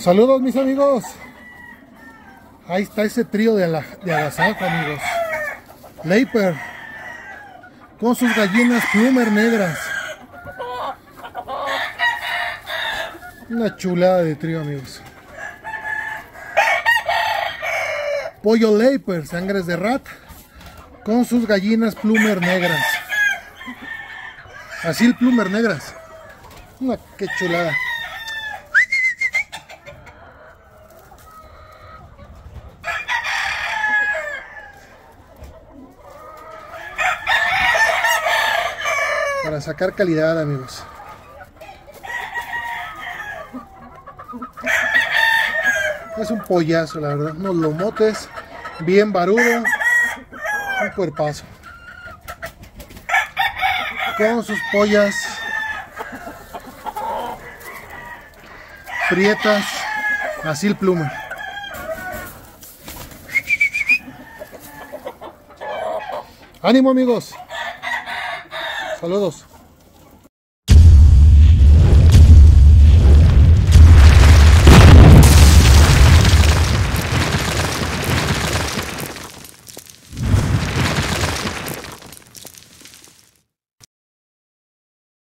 Saludos mis amigos. Ahí está ese trío de, la, amigos. Leiper. Con sus gallinas plumer negras. Una chulada de trío amigos. Pollo Leiper, sangres de rat. Con sus gallinas plumer negras. Así el plumer negras. Una que chulada. Para sacar calidad amigos. Es un pollazo la verdad. Unos lomotes bien barudo un cuerpazo. Con sus pollas prietas así el pluma. Ánimo amigos Saludos.